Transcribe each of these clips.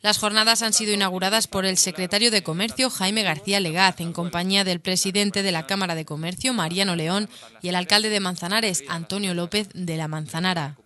Las jornadas han sido inauguradas por el secretario de Comercio Jaime García Legaz en compañía del presidente de la Cámara de Comercio Mariano León y el alcalde de Manzanares Antonio López de la Manzanara.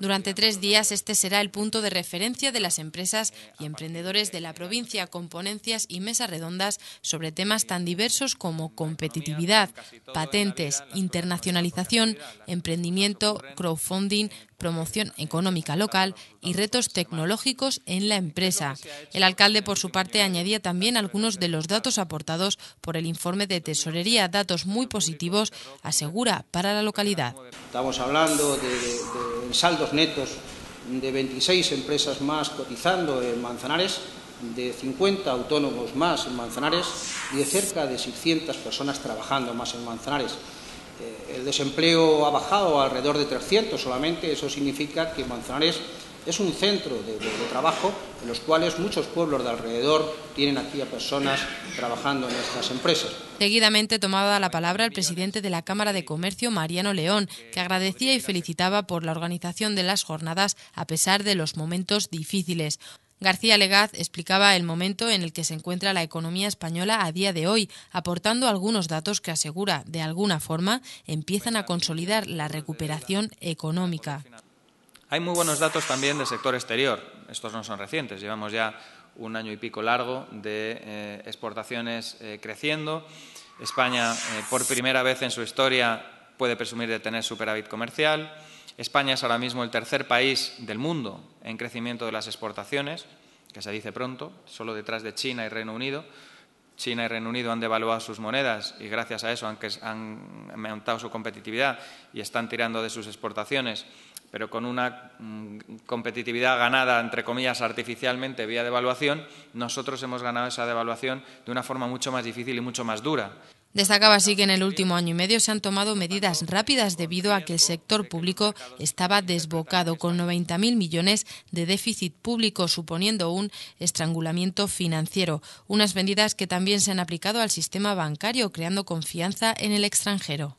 Durante tres días este será el punto de referencia de las empresas y emprendedores de la provincia con ponencias y mesas redondas sobre temas tan diversos como competitividad, patentes, internacionalización, emprendimiento, crowdfunding, promoción económica local y retos tecnológicos en la empresa. El alcalde, por su parte, añadía también algunos de los datos aportados por el informe de tesorería, datos muy positivos, asegura, para la localidad. Estamos hablando de, saldos netos de 26 empresas más cotizando en Manzanares, de 50 autónomos más en Manzanares y de cerca de 600 personas trabajando más en Manzanares. Eh, el desempleo ha bajado alrededor de 300 solamente, eso significa que Manzanares es un centro de, trabajo en los cuales muchos pueblos de alrededor tienen aquí a personas trabajando en estas empresas. Seguidamente tomaba la palabra el presidente de la Cámara de Comercio, Mariano León, que agradecía y felicitaba por la organización de las jornadas a pesar de los momentos difíciles. García Legaz explicaba el momento en el que se encuentra la economía española a día de hoy, aportando algunos datos que asegura, de alguna forma, empiezan a consolidar la recuperación económica. Hay muy buenos datos también del sector exterior. Estos no son recientes, llevamos ya un año y pico largo de eh, exportaciones eh, creciendo. España, eh, por primera vez en su historia, puede presumir de tener superávit comercial. España es ahora mismo el tercer país del mundo en crecimiento de las exportaciones, que se dice pronto, solo detrás de China y Reino Unido. China y Reino Unido han devaluado sus monedas y gracias a eso han, aumentado su competitividad y están tirando de sus exportaciones, pero con una mm, competitividad ganada, entre comillas, artificialmente vía devaluación, nosotros hemos ganado esa devaluación de una forma mucho más difícil y mucho más dura. Destacaba así que en el último año y medio se han tomado medidas rápidas debido a que el sector público estaba desbocado con 90.000 millones de déficit público, suponiendo un estrangulamiento financiero. Unas medidas que también se han aplicado al sistema bancario, creando confianza en el extranjero.